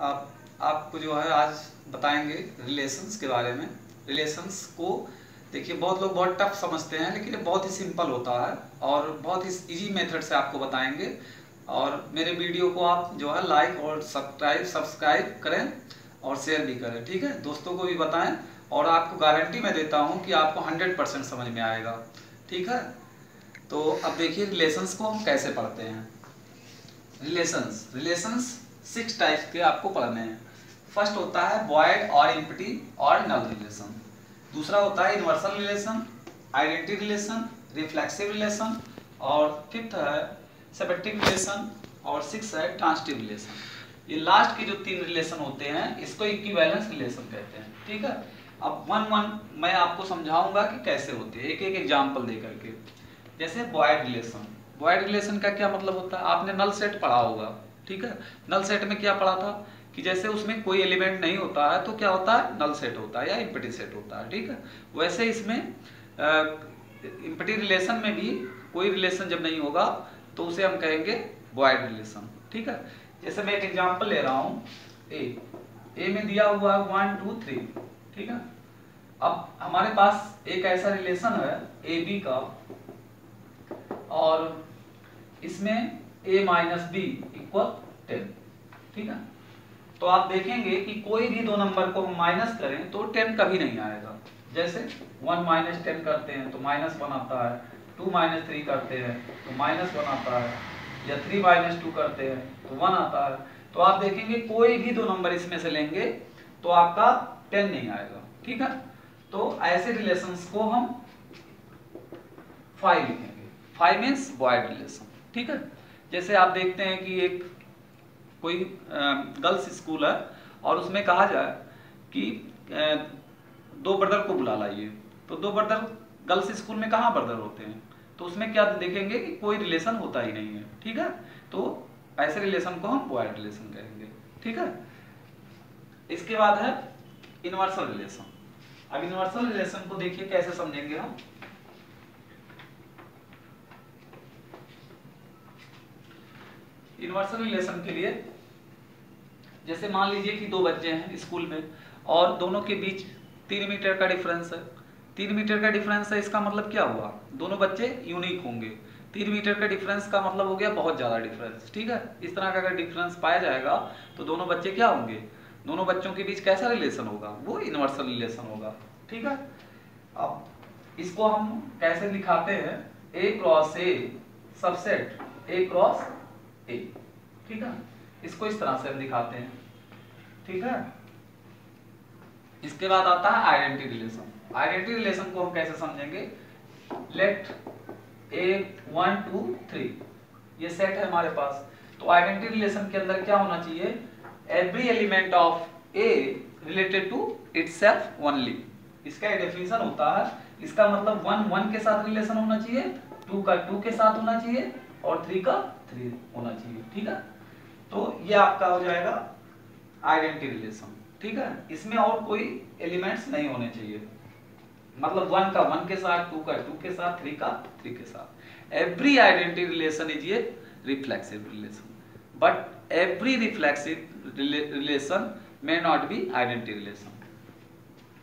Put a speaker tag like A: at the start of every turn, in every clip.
A: आप, आपको जो है आज बताएँगे रिलेशंस के बारे में। रिलेशंस को देखिए, बहुत लोग बहुत टफ समझते हैं, लेकिन ये बहुत ही सिंपल होता है और बहुत ही इजी मेथड से आपको बताएँगे। और मेरे वीडियो को आप जो है लाइक और सब्सक्राइब सब्सक्राइब करें और शेयर भी करें, ठीक है? दोस्तों को भी बताएँ और आपको गारंटी मैं देता हूँ कि आपको हंड्रेड परसेंट समझ में आएगा, ठीक है? तो अब देखिए रिलेशंस को हम कैसे पढ़ते हैं? रिलेशंस रिलेशंस सिक्स टाइप्स के आपको पढ़ने हैं। फ़र्स्ट होता है बॉयड और इम्पटी और नल रिलेशन दूसरा होता है universal relation identity relation reflexive relation और फिफ्थ है सेपेक्टिव रिलेशन और सिक्स है ट्रांसटिव रिलेशन ये लास्ट के जो तीन रिलेशन होते हैं, इसको इक्विवेलेंस रिलेशन कहते हैं। ठीक है? अब वन वन मैं आपको समझाऊँगा कि कैसे होते हैं। एक एक एग्ज़ाम्पल दे करके। जैसे बॉयड रिलेशन बॉयड रिलेशन का क्या मतलब होता है? आपने नल सेट पढ़ा होगा। ठीक है? नल सेट में क्या पढ़ा था? कि जैसे उसमें कोई एलिमेंट नहीं होता है तो क्या होता है? नल सेट होता है या इम्पटी सेट होता है, ठीक है? वैसे इसमें इम्पटी रिलेशन में भी कोई रिलेशन जब नहीं होगा तो उसे हम कहेंगे बॉयड रिलेशन ठीक है? जैसे मैं एक एग्जांपल ले रहा हूँ ए ए में दिया हुआ है वन टू थ्री ठीक है? अब हमारे पास एक ऐसा रिलेशन है ए बी का, और इसमें a minus B equal ten ठीक है? तो आप देखेंगे कि कोई भी दो नंबर को हम माइनस करें तो टेन कभी नहीं आएगा। जैसे वन माइनस टेन करते हैं तो माइनस वन आता है टू माइनस थ्री करते हैं तो माइनस वन आता है, या थ्री माइनस टू करते हैं तो वन आता है। तो आप देखेंगे कोई भी दो नंबर इसमें से लेंगे तो आपका टेन नहीं आएगा, ठीक है? तो ऐसे रिलेशन को हम फाइव लिखेंगे। फाइव मीन्स बॉयड रिलेशन ठीक है? जैसे आप देखते हैं कि एक कोई गर्ल्स स्कूल है और उसमें कहा जाए कि दो ब्रदर को बुला लाइए। तो दो ब्रदर गर्ल्स स्कूल में कहाँ ब्रदर होते हैं? तो उसमें क्या देखेंगे कि कोई रिलेशन होता ही नहीं है, ठीक है? तो ऐसे रिलेशन को हम बॉय रिलेशन कहेंगे, ठीक है? इसके बाद है इनवर्सल रिलेशन। अब इनवर्सल रिलेशन को देखिए कैसे समझेंगे हम। इनवर्सल रिलेशन के लिए, जैसे मान लीजिए कि दो बच्चे हैं स्कूल में, और दोनों के बीच तीन मीटर का डिफरेंस है। तीन मीटर का डिफरेंस है, इसका मतलब क्या हुआ? दोनों बच्चे यूनिक होंगे। तीन मीटर का डिफरेंस का मतलब हो गया बहुत ज़्यादा डिफरेंस ठीक है? इस तरह का अगर डिफरेंस पाया जाएगा तो दोनों बच्चे क्या होंगे? दोनों बच्चों के बीच कैसा रिलेशन होगा? वो इनवर्सल रिलेशन होगा, ठीक है? अब इसको हम कैसे दिखाते हैं? A cross A subset A cross A, ठीक है? इसको इस तरह से हम दिखाते हैं। ठीक है? इसके बाद आता है आइडेंटिटी रिलेशन आइडेंटिटी रिलेशन को हम कैसे समझेंगे? Let A one two three ये सेट है हमारे पास। तो आइडेंटिटी रिलेशन के अंदर क्या होना चाहिए? Every element of A related to itself only इसका डेफिनेशन होता है। इसका मतलब वन वन के साथ रिलेशन होना चाहिए। टू का टू के साथ होना चाहिए और थ्री का थ्री होना चाहिए, ठीक है? तो ये आपका हो जाएगा आइडेंटिटी रिलेशन, ठीक है? इसमें और कोई एलिमेंट्स नहीं होने चाहिए। मतलब वन का वन के साथ, टू का टू के साथ, थ्री का थ्री के साथ। Every identity relation is a reflexive relation but every reflexive relation may not be identity relation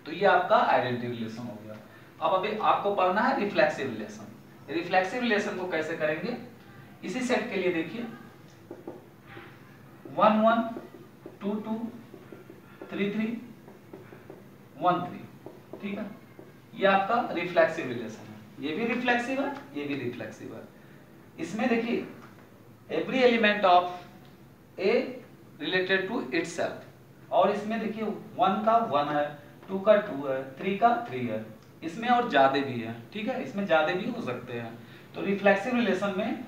A: तो ये आपका आइडेंटिटी रिलेशन हो गया। अब अभी आपको पढ़ना है रिफ्लेक्सिव रिलेशन रिफ्लेक्सिव रिलेशन को कैसे करेंगे? इसी सेट के लिए देखिए। One one two two three three one three ठीक है? ये आपका रिफ्लेक्सिव रिलेशन है। ये भी रिफ्लेक्सिव है, ये भी रिफ्लेक्सिव है। इसमें देखिए every element of A related to itself और इसमें देखिए वन का वन है टू का टू है थ्री का थ्री है। इसमें और ज़्यादा भी है, ठीक है? इसमें ज़्यादा भी हो सकते हैं। तो रिफ्लेक्सिव रिलेशन में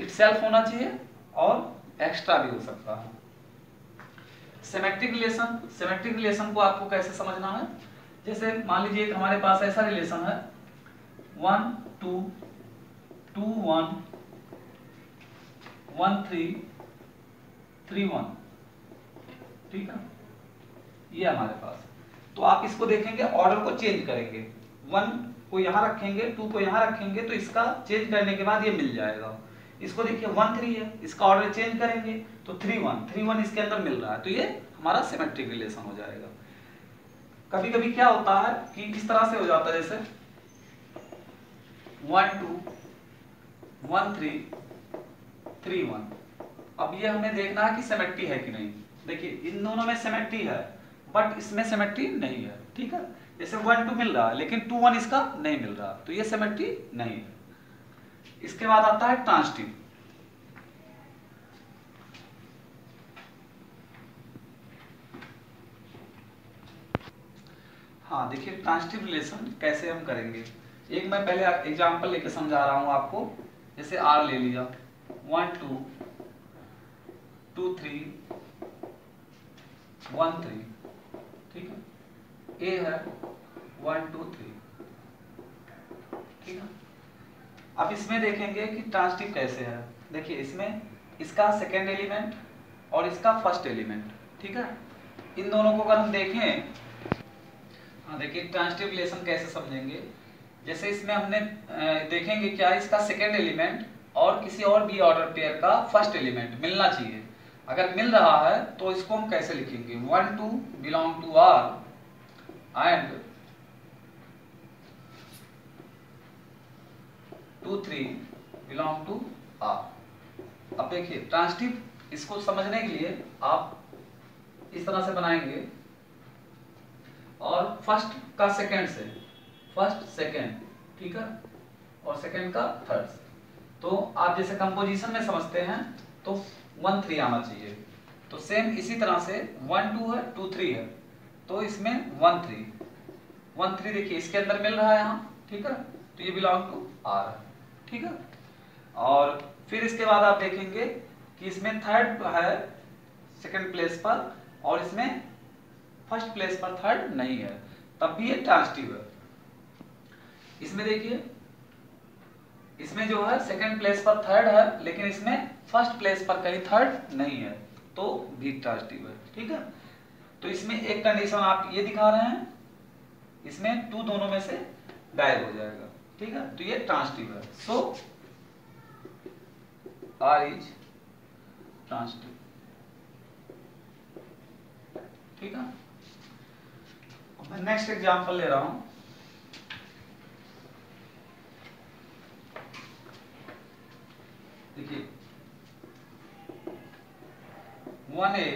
A: इटसेल्फ होना चाहिए और एक्स्ट्रा भी हो सकता है। सेमेट्रिक रिलेशन सेमेट्रिक रिलेशन को आपको कैसे समझना है? जैसे मान लीजिए हमारे पास ऐसा रिलेशन है। One two two one one three three one ठीक है? ये हमारे पास तो आप इसको देखेंगे ऑर्डर को चेंज करेंगे। वन को यहाँ रखेंगे टू को यहाँ रखेंगे तो इसका चेंज करने के बाद ये मिल जाएगा। इसको देखिए वन थ्री है, इसका ऑर्डर चेंज करेंगे तो थ्री वन थ्री वन इसके अंदर मिल रहा है तो ये हमारा सिमेट्रिक रिलेशन हो जाएगा। कभी कभी क्या होता है कि इस तरह से हो जाता है, जैसे one two one three three one अब ये हमें देखना है कि सेमेट्री है कि नहीं। देखिए, इन दोनों में सेमेट्री है। बट इसमें सेमेट्री नहीं है, ठीक है? जैसे वन टू मिल रहा है लेकिन टू वन इसका नहीं मिल रहा तो ये सेमेट्री नहीं है। इसके बाद आता है ट्रांसटिव हाँ देखिए ट्रांसटिव रिलेशन कैसे हम करेंगे? एक मैं पहले एग्जांपल लेके समझा रहा हूँ आपको। जैसे आर ले लिया। One two two three one three ठीक है? ए है वन टू थ्री ठीक है? अब इसमें देखेंगे कि ट्रांसटिव कैसे है। देखिए, इसमें इसका सेकेंड एलिमेंट और इसका फ़र्स्ट एलिमेंट ठीक है? इन दोनों को अगर हम देखें हाँ देखिए ट्रांसटिव रिलेशन कैसे समझेंगे? जैसे इसमें हमने देखेंगे क्या इसका सेकेंड एलिमेंट और किसी और बी ऑर्डर पेयर का फ़र्स्ट एलिमेंट मिलना चाहिए। अगर मिल रहा है तो इसको हम कैसे लिखेंगे? One two belong to R and two three belong to R अब देखिए ट्रांसटिव इसको समझने के लिए आप इस तरह से बनाएँगे। और फ़र्स्ट का सेकंड से फ़र्स्ट सेकंड ठीक है? और सेकंड का थर्ड तो आप जैसे कंपोजिशन में समझते हैं तो वन थ्री आना चाहिए। तो सेम इसी तरह से वन टू है टू थ्री है। तो इसमें वन थ्री वन थ्री देखिए, इसके अंदर मिल रहा है यहाँ, ठीक है? तो ये बिलोंग टू आर ठीक है? और फिर इसके बाद आप देखेंगे कि इसमें थर्ड है सेकंड प्लेस पर, और इसमें फ़र्स्ट प्लेस पर थर्ड नहीं है। तब भी ये ट्रांसटिव है। इसमें देखिए, इसमें जो है सेकंड प्लेस पर थर्ड है, लेकिन इसमें फ़र्स्ट प्लेस पर कहीं थर्ड नहीं है तो भी ट्रांसटिव है, ठीक है? तो इसमें एक कंडीशन आप ये दिखा रहे हैं, इसमें टू दोनों में से गायब हो जाएगा, ठीक है? तो ये ट्रांसटिव है। सो आर इज़ ट्रांसटिव ठीक है? मैं नेक्स्ट एग्जांपल ले रहा हूँ। देखिए one A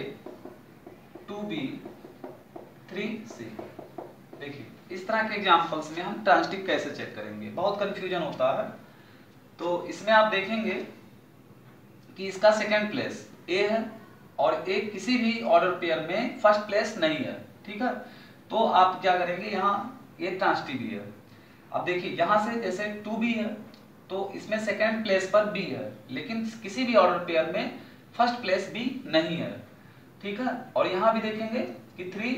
A: two B three C देखिए, इस तरह के एग्जांपल्स में हम ट्रांसटिव कैसे चेक करेंगे? बहुत कंफ्यूजन होता है। तो इसमें आप देखेंगे कि इसका सेकेंड प्लेस ए है और ए किसी भी ऑर्डर पेयर में फ़र्स्ट प्लेस नहीं है, ठीक है? तो आप क्या करेंगे यहाँ, ये ट्रांसटिव भी है। अब देखिए, यहाँ से जैसे टू बी है तो इसमें सेकेंड प्लेस पर बी है, लेकिन किसी भी ऑर्डर पेयर में फ़र्स्ट प्लेस बी नहीं है। ठीक है? और यहाँ भी देखेंगे कि थ्री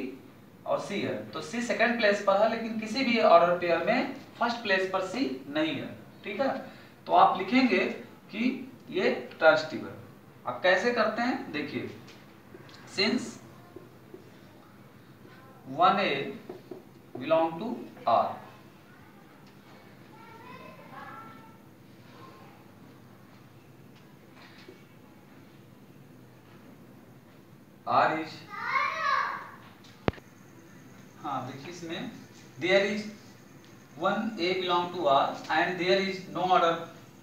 A: और सी है। तो सी सेकेंड प्लेस पर है, लेकिन किसी भी ऑर्डर पेयर में फ़र्स्ट प्लेस पर सी नहीं है। ठीक है? तो आप लिखेंगे कि ये ट्रांसटिव है अब कैसे करते हैं? देखिए। Since one A belong to R R is हाँ देखिए इसमें। There is one A belong to R and there is no order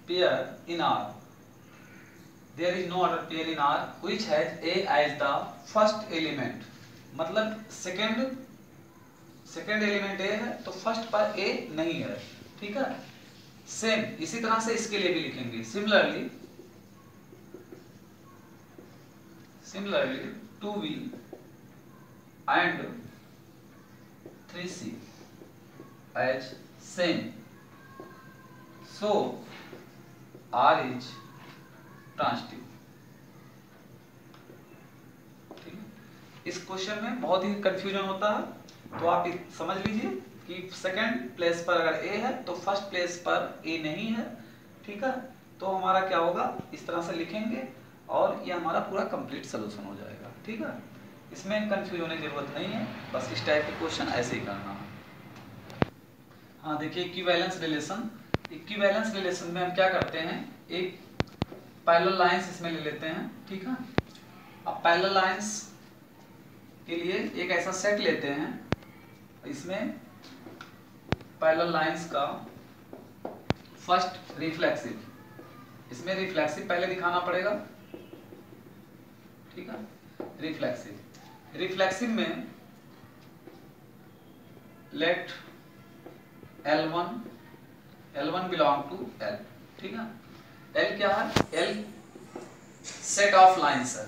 A: pair in R there is no order pair in R which has A as the first element मतलब second second element ए है तो first पर ए नहीं है। ठीक है? Same इसी तरह से इसके लिए भी लिखेंगे। Similarly similarly two B and three C as same so R is transitive इस क्वेश्चन में बहुत ही कंफ्यूजन होता है तो आप समझ लीजिए कि सेकंड प्लेस पर अगर ए है तो फ़र्स्ट प्लेस पर ए नहीं है, ठीक है? तो हमारा क्या होगा? इस तरह से लिखेंगे और ये हमारा पूरा कंप्लीट सोल्यूशन हो जाएगा। ठीक है? इसमें कंफ्यूज होने की ज़रूरत नहीं है, बस इस टाइप के क्वेश्चन ऐसे ही करना है। हाँ देखिए इक्विवेलेंस रिलेशन इक्विवेलेंस रिलेशन में हम क्या करते हैं? एक पैरेलल लाइंस इसमें ले लेते हैं, ठीक है? अब पैरेलल लाइंस के लिए एक ऐसा सेट लेते हैं, इसमें पैरेलल लाइंस का फ़र्स्ट रिफ्लेक्सिव इसमें रिफ्लेक्सिव पहले दिखाना पड़ेगा, ठीक है? रिफ्लेक्सिव रिफ्लेक्सिव में let L1 L1 belong to L, ठीक है? L क्या है? L सेट ऑफ़ लाइंस है।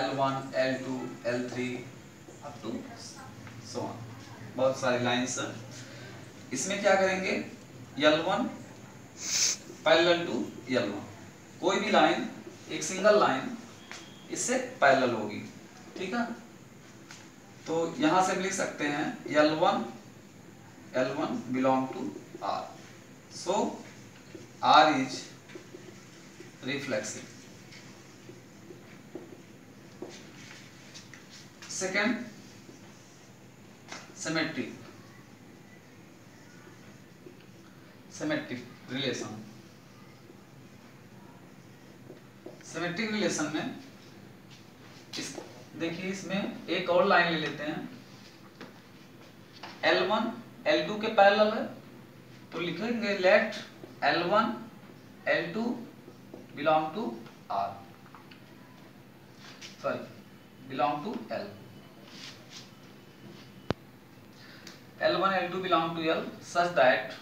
A: L1 L2 L3 up to so on बहुत सारी लाइंस है। इसमें क्या करेंगे? L1 पैरेलल टू L1 कोई भी लाइन एक सिंगल लाइन इससे पैरेलल होगी। ठीक है? तो यहाँ से लिख सकते हैं L1 L1 one belong to R so R is reflexive second symmetric symmetric relation symmetric relation में देखिए इसमें एक और लाइन ले लेते हैं। L1 L2 के पैरेलल है तो लिखेंगे let L1 L2 belong to R sorry belong to L L1 L2 belong to L, such that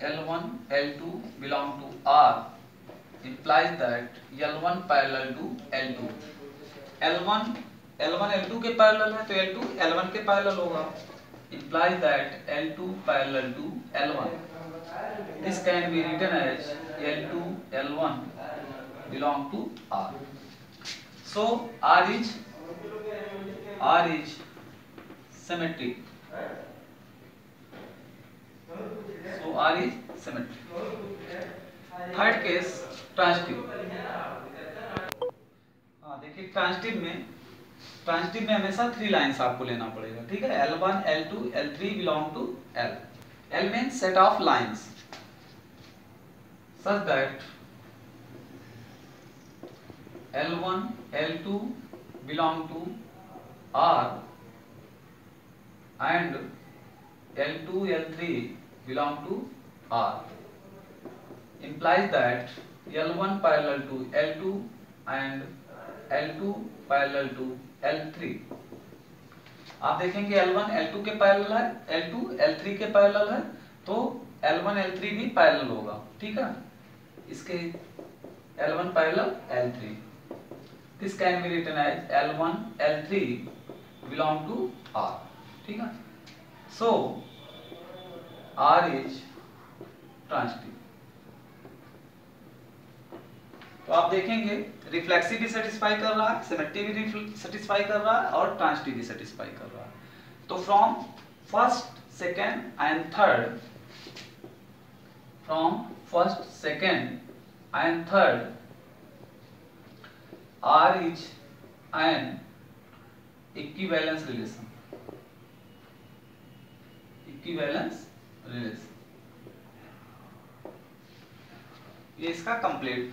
A: L1 L2 belong to R implies that L1 parallel to L2 L1 L1 L2 के parallel है तो L2 L1 के parallel होगा implies that L2 parallel to L1 this can be written as L2 L1 belong to R so R is R is symmetric so R is symmetric third case transitive. हाँ देखिए, transitive में transitive में हमेशा three lines आपको लेना पड़ेगा, ठीक है? L one L two L three belong to L L mean set of lines such that L one L two belong to R and L two L three belong to R implies that L1 parallel to L2 and L2 parallel to L3 आप देखेंगे L1 L2 के parallel है L2 L3 के parallel है तो L1 L3 भी parallel होगा ठीक है इसके L1 parallel L3 this can be written as L1 L3 belong to R ठीक है so R is transitive तो आप देखेंगे रिफ्लेक्सिव भी सेटिस्फाई कर रहा है सिमेट्री भी सेटिस्फाई कर रहा है और ट्रांसटिव भी सेटिस्फाई कर रहा है। तो from first second and third from first second and third R is an equivalence relation equivalence relation ये इसका कंप्लीट